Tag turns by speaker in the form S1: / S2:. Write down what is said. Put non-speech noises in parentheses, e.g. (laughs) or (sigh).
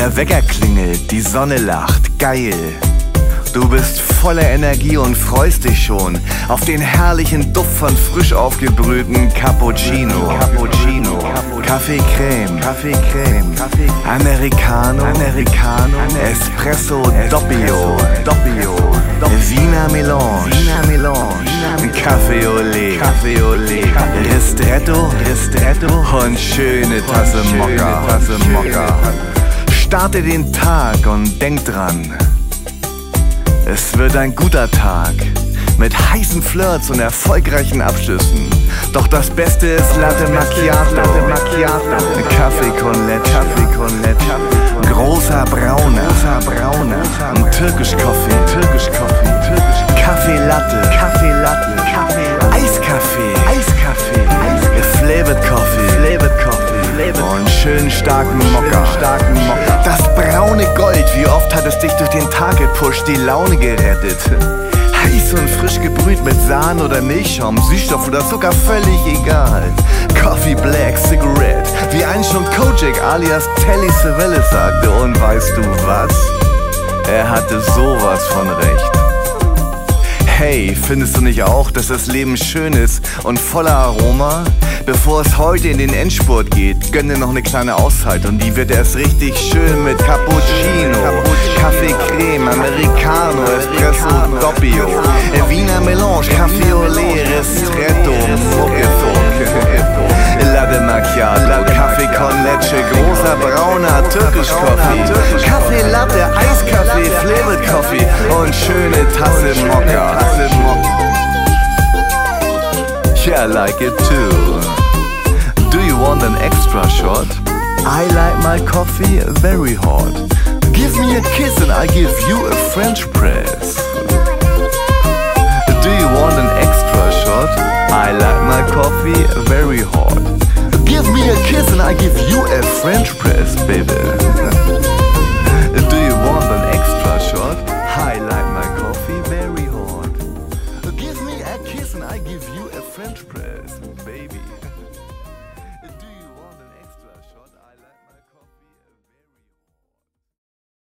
S1: Der Wecker klingelt, die Sonne lacht, geil. Du bist voller Energie und freust dich schon auf den herrlichen Duft von frisch aufgebrühten Cappuccino. Cappuccino. Kaffee Creme. Kaffee Creme. Americano. Americano. Espresso Doppio. Doppio. Wiener Melange. Wiener Melange. Kaffee Olé. Kaffee Olé. Ristretto. Ristretto. Und schöne Tasse Mokka. Tasse Mokka. Starte den Tag und denk dran. Es wird ein guter Tag mit heißen Flirts und erfolgreichen Abschlüssen. Doch das Beste ist Latte Macchiato, Coffee, und schön starken Mokka. Das braune Gold, wie oft hat es dich durch den Tag gepusht, die Laune gerettet. Heiß und frisch gebrüht mit Sahne oder Milchschaum, Süßstoff oder Zucker, völlig egal. Coffee Black Cigarette, wie ein schon Kojak alias Telly Savalas sagte. Und weißt du was? Er hatte sowas von recht. Hey, findest du nicht auch, dass das Leben schön ist und voller Aroma? Bevor es heute in den Endspurt geht, gönn dir noch eine kleine Auszeit und die wird erst richtig schön mit Cappuccino, Kaffee Creme, Americano, Espresso Doppio, Wiener Melange, Kaffee Olé, Ristretto, Muckefuck, (laughs) Latte Macchiato, Kaffee con Leche, großer brauner Türkisch Coffee, Kaffee Latte, Eiskaffee, Flavored Coffee und schöne Tasse Mokka. Yeah, I like it too. Do you want an extra shot? I like my coffee very hot. Give me a kiss and I give you a French press. Do you want an extra shot? I like my coffee very hot. Give me a kiss and I give you a French press, baby. (laughs) kiss and I give you a French press, baby.